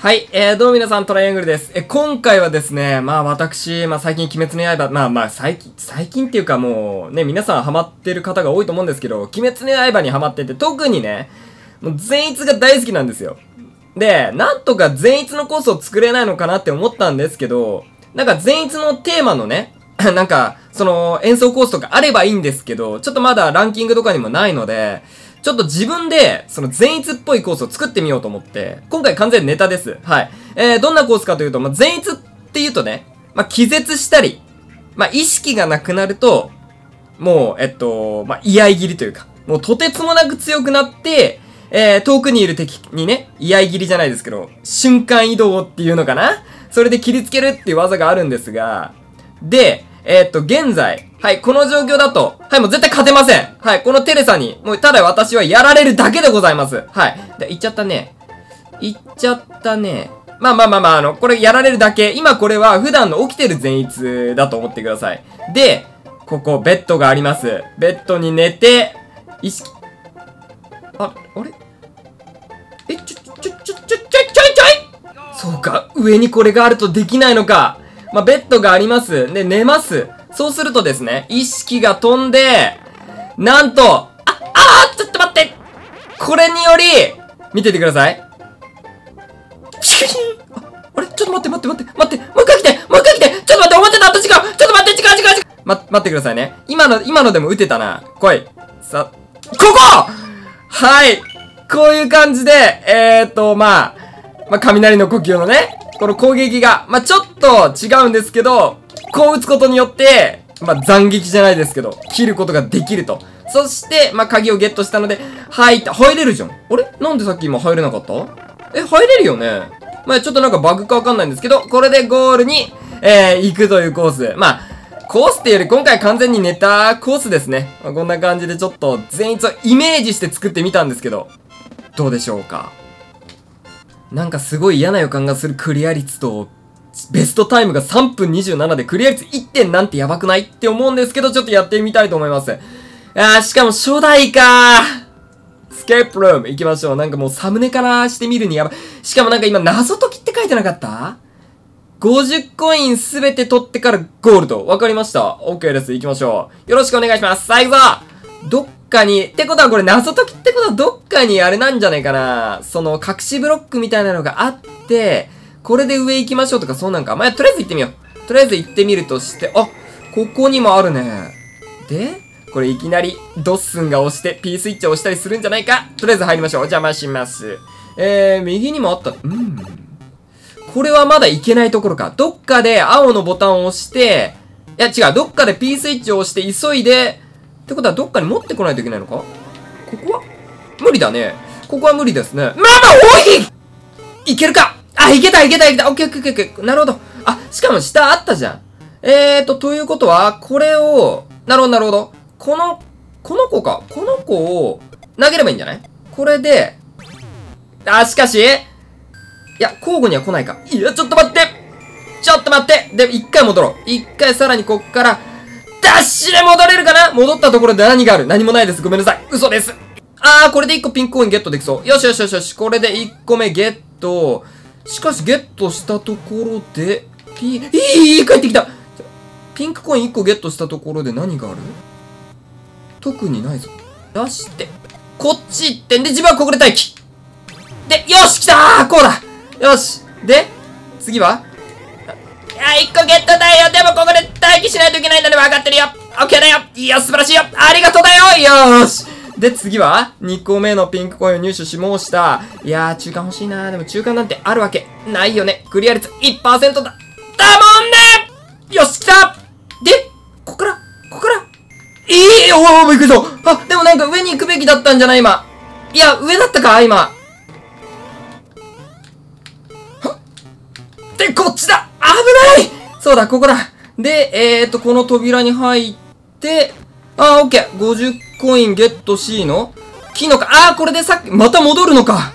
はい、えー、どうも皆さん、トライアングルです。え、今回はですね、まあ私、まあ最近、鬼滅の刃、まあまあ最近、最近っていうかもう、ね、皆さんハマってる方が多いと思うんですけど、鬼滅の刃にハマってて、特にね、もう善逸が大好きなんですよ。で、なんとか善逸のコースを作れないのかなって思ったんですけど、なんか善逸のテーマのね、なんか、その演奏コースとかあればいいんですけど、ちょっとまだランキングとかにもないので、ちょっと自分で、その善逸っぽいコースを作ってみようと思って、今回完全ネタです。はい。えー、どんなコースかというと、まあ、善逸って言うとね、まあ、気絶したり、まあ、意識がなくなると、もう、えっと、まあ、居合切りというか、もうとてつもなく強くなって、えー、遠くにいる敵にね、居合切りじゃないですけど、瞬間移動っていうのかな？それで切りつけるっていう技があるんですが、で、えー、っと、現在、はい、この状況だと、はい、もう絶対勝てません。はい、このテレサに、もうただ私はやられるだけでございます。はい。で、行っちゃったね。行っちゃったね。まあまあまあまあ、あの、これやられるだけ。今これは普段の起きてる前逸だと思ってください。で、ここ、ベッドがあります。ベッドに寝て、意識、あ、あれ？え、ちょ、ちょ、ちょ、ちょ、ちょ、ちょいちょいそうか、上にこれがあるとできないのか。まあ、ベッドがあります。で、寝ます。そうするとですね、意識が飛んで、なんと、あ、あーちょっと待って。これにより、見ててください。チキン。ああれ？ちょっと待って待って待って。待って。もう一回来て。もう一回来て。ちょっと待って思ってた。と違うちょっと待って違う違う違うま、待ってくださいね。今の、今のでも打てたな。来い。さ、ここ！はい。こういう感じで、えーと、まあ、まあ、雷の呼吸のね、この攻撃が、まあ、ちょっと違うんですけど、こう打つことによって、まあ、斬撃じゃないですけど、切ることができると。そして、まあ、鍵をゲットしたので、入った。入れるじゃん。あれ？なんでさっき今入れなかった？え、入れるよねまあ、ちょっとなんかバグかわかんないんですけど、これでゴールに、えー、行くというコース。まあ、コースっていうより今回完全にネタコースですね。まあ、こんな感じでちょっと全員をイメージして作ってみたんですけど、どうでしょうか？なんかすごい嫌な予感がするクリア率と、ベストタイムが3分27でクリア率 1. 点なんてやばくない？って思うんですけど、ちょっとやってみたいと思います。あー、しかも初代かスケープルーム行きましょう。なんかもうサムネからしてみるにやばい。しかもなんか今謎解きって書いてなかった ?50 コインすべて取ってからゴールド。わかりました。OK です。行きましょう。よろしくお願いします。さあ行くぞどっかに、ってことはこれ謎解きってことはどっかにあれなんじゃないかなその隠しブロックみたいなのがあって、これで上行きましょうとかそうなんか。まあ、とりあえず行ってみよう。とりあえず行ってみるとして、あ、ここにもあるね。で、これいきなりドッスンが押して P スイッチを押したりするんじゃないかとりあえず入りましょう。お邪魔します。えー、右にもあった。うん。これはまだ行けないところか。どっかで青のボタンを押して、いや違う、どっかで P スイッチを押して急いで、ってことはどっかに持ってこないといけないのか？ここは？無理だね。ここは無理ですね。まあまあ、おいいけるかあ、いけたいけたいけたオッケーオッケーオッケー。なるほど。あ、しかも下あったじゃん。えーと、ということは、これを、なるほどなるほど。この、この子か。この子を投げればいいんじゃない？これで、あ、しかし、いや、交互には来ないか。いや、ちょっと待ってちょっと待ってで、一回戻ろう。一回さらにこっから、ダッシュで戻れるかな？戻ったところで何がある？何もないです。ごめんなさい。嘘です。あー、これで1個ピンクコインゲットできそう。よしよしよしよし。これで1個目ゲット。しかしゲットしたところで、ピー、いい帰ってきた。ピンクコイン1個ゲットしたところで何がある？特にないぞ。出して、こっち行ってん。で、自分はここで待機。で、よし来た！ーこうだ。よし。で、次は？あ、1個ゲットだよ。でもここで待機しないといけないんだね分かってるよ。オッケーだよ。いや、素晴らしいよ。ありがとうだよ。よーし。で、次は、2個目のピンクコインを入手しました。いやー、中間欲しいなー。でも中間なんてあるわけないよね。クリア率1%だ。だもんねよし、来たで、ここから、ここから、ええー、おー、びっくりしたあ、でもなんか上に行くべきだったんじゃない今。いや、上だったか今。で、こっちだ危ないそうだ、ここだ。で、えーと、この扉に入って、あー、オッケー。50コインゲット C の？木のか、あー、これでさっき、また戻るのか。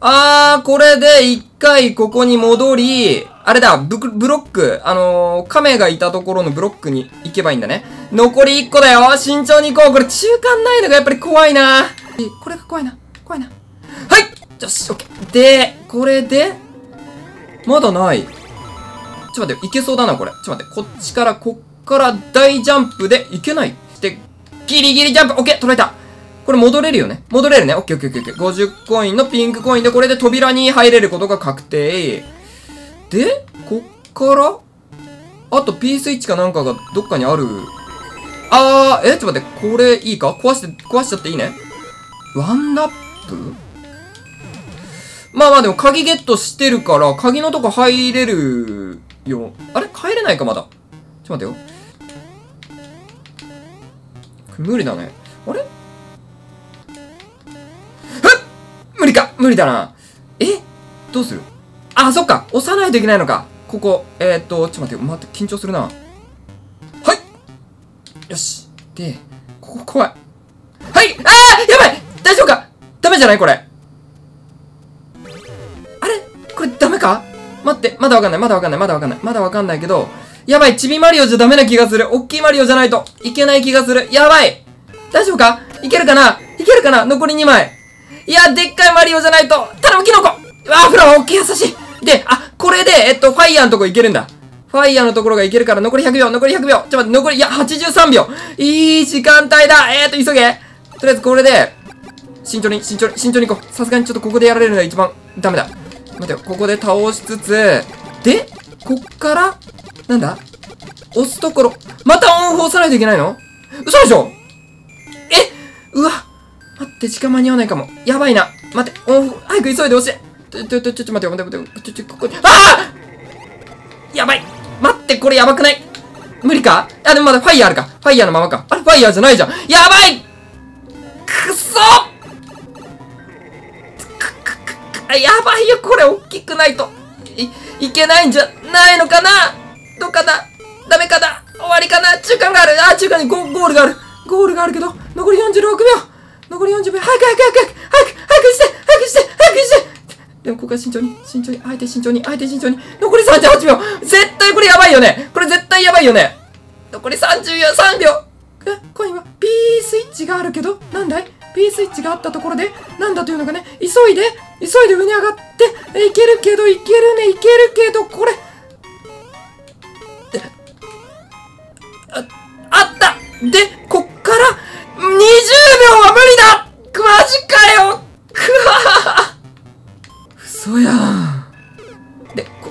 あー、これで一回ここに戻り、あれだ、ブブロック、あのー、亀がいたところのブロックに行けばいいんだね。残り1個だよ慎重に行こうこれ中間ないのがやっぱり怖いな、これが怖いな。怖いな。はいよし、オッケー。で、これで、まだない。ちょっと待って、いけそうだな、これ。ちょっと待って、こっちから、こっから大ジャンプで、いけない。ギリギリジャンプ、オッケー、取れた。これ戻れるよね戻れるね。オッケーオッケーオッケー。50コインのピンクコインで、これで扉に入れることが確定。で、こっから、あと P スイッチかなんかがどっかにある。あー、え、ちょっと待って、これいいか？壊して、壊しちゃっていいね？ワンナップ？まあまあでも鍵ゲットしてるから、鍵のとこ入れるよ。あれ？帰れないかまだ。ちょっと待ってよ。無理だね。あれ？無理か。無理だな。え？どうする？あ、そっか。押さないといけないのか。ここ。えー、っと、ちょっと待って、待って、緊張するな。はい。よし。で、ここ怖い。はい。あー！やばい！大丈夫か？ダメじゃないこれ。あれ？これダメか？待って、まだわかんない、まだわかんない、まだわかんない、まだわかんないけど、やばい、ちびマリオじゃダメな気がする。おっきいマリオじゃないといけない気がする。やばい大丈夫か？いけるかな？いけるかな？残り2枚。いや、でっかいマリオじゃないと頼む、キノコあー、フラワー、オッケー、優しいで、あ、これで、えっと、ファイヤーのとこいけるんだ。ファイヤーのところがいけるから、残り100秒、残り100秒。ちょっと待って、残り、いや、83秒。いい時間帯だえーと、急げ。とりあえずこれで、慎重に、慎重に、慎重に行こう。さすがにちょっとここでやられるのが一番ダメだ。待てよ、ここで倒しつつ、で、こっから、なんだ？押すところ、またオンオフ押さないといけないの？嘘でしょ？え？うわ待って、時間間に合わないかも。やばいな。待って、オンオフ、早く急いで押して。ちょ、ちょ、ちょ、ちょ、ちょ、待って、待って、待って、ちょ、ちょ、ここに、ああやばい待って、これやばくない無理かあ、でもまだファイヤーあるか。ファイヤーのままか。あれ、ファイヤーじゃないじゃん。やばいくそあ、やばいよ、これ、大きくないと。い、いけないんじゃないのかなどうかなダメかな終わりかな。中間がある。あ、中間にゴゴールがある。ゴールがあるけど、残り46秒。残り40秒。早く早く早く早く。早くして早くして早くして。でもここは慎重に、慎重に、あえて慎重に、あえて慎重に。残り38秒。絶対これやばいよね。これ絶対やばいよね。残り33秒。え、コインは P スイッチがあるけど、なんだい ?P スイッチがあったところで、なんだというのかね、急いで、急いで上に上がって、いけるけど、いけるね、いけるけど、これ、あ、あったで、こっから、20秒は無理だマジかよくわ嘘やん。で、こ、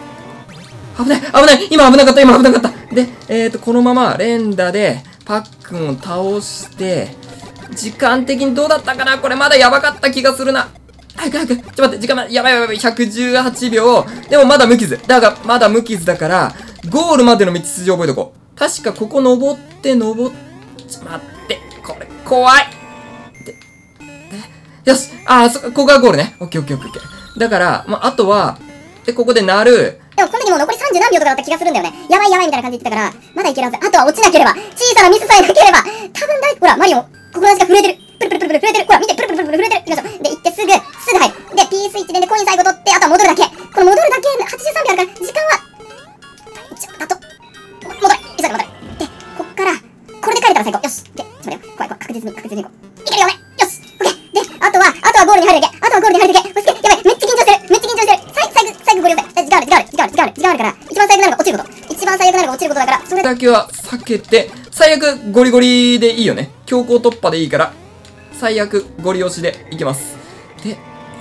危ない危ない今危なかった今危なかったで、えーと、このまま連打でパックンを倒して、時間的にどうだったかな？これまだやばかった気がするな。早く早く。ちょっと待って、時間ま、やばいやばいやばい。118秒。でもまだ無傷。だが、まだ無傷だから、ゴールまでの道筋覚えとこう。確かここ登って登っ、ちょって。これ、怖い。で、よしあー、そ、ここがゴールね。オッケーオッケーオッケーオッケー。だから、まあ、あとは、で、ここで鳴る。でもこの時もう残り30何秒とかだった気がするんだよね。やばいやばいみたいな感じで言ってたから、まだいけるはず。あとは落ちなければ、小さなミスさえなければ、多分だい、ほら、マリオ、ここの味が震えてる。プルプルプルプル震えてる。ほら、時間ある、時間ある、時間ある、から、一番最悪なのが落ちること。一番最悪なのが落ちることだから、それだけは避けて、最悪ゴリゴリでいいよね。強行突破でいいから、最悪ゴリ押しでいけます。で、よ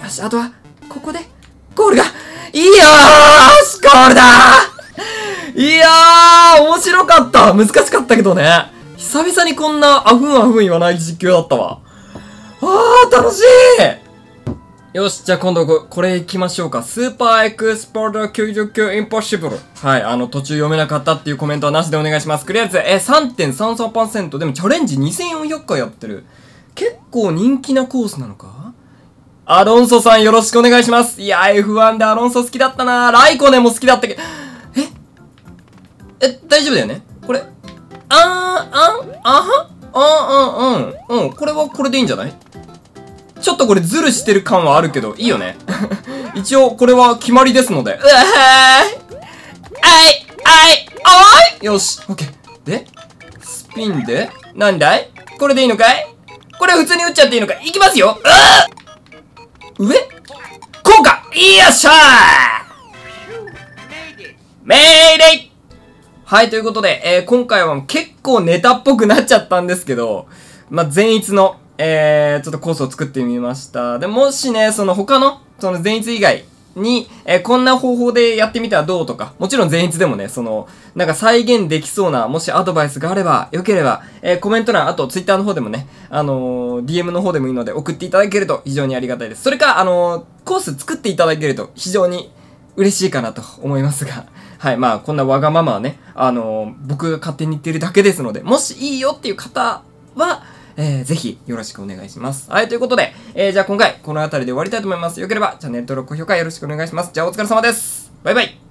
し、あとは、ここで、ゴールが、いいよーし、ゴールだーいやー、面白かった難しかったけどね。久々にこんなあふんあふん言わない実況だったわ。あー、楽しいよし、じゃあ今度これ行きましょうか。スーパーエクスポート99インポッシブル。はい、あの、途中読めなかったっていうコメントはなしでお願いします。クリア率、え、3.33%。でもチャレンジ2400回やってる。結構人気なコースなのか？アロンソさんよろしくお願いします。いや、F1 でアロンソ好きだったなライコネも好きだったけど、え？え、大丈夫だよね？これ、あー、あん、あは？あー、うん、うん、うん。これはこれでいいんじゃない？ちょっとこれズルしてる感はあるけど、いいよね。一応、これは決まりですので。うわー。あいあいおい。よし、オッケー。で、スピンで、なんだい？これでいいのかい？これ普通に打っちゃっていいのかい？いきますよ。うー。上？こうかよっしゃー。命令。はい、ということで、えー今回は結構ネタっぽくなっちゃったんですけど、まあ、善逸の、えー、ちょっとコースを作ってみました。で、もしね、その他の、その善逸以外に、えーこんな方法でやってみたらどうとか、もちろん善逸でもね、その、なんか再現できそうな、もしアドバイスがあれば、よければ、えーコメント欄、あとツイッターの方でもね、あのー DM の方でもいいので送っていただけると非常にありがたいです。それか、あのコース作っていただけると非常に嬉しいかなと思いますが。はい、まあ、こんなわがままはね、あの僕が勝手に言ってるだけですので、もしいいよっていう方は、えー、ぜひよろしくお願いします。はい、ということで、えー、じゃあ今回この辺りで終わりたいと思います。よければチャンネル登録、高評価よろしくお願いします。じゃあお疲れ様です。バイバイ。